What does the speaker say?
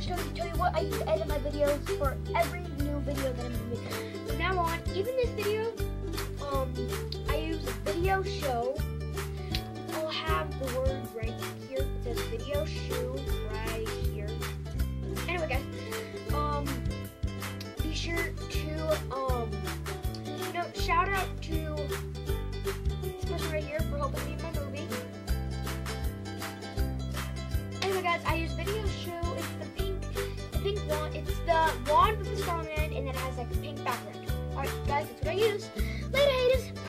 to show you, tell you what I to edit my videos for every new video that I'm doing. From now on, even this video, um, I use Video Show. I'll have the word right here. It says Video Show right here. Anyway, guys, um, be sure to, um, you know, shout out to this person right here for helping me in my movie. Anyway, guys, I use Video Alright, guys, that's what I use.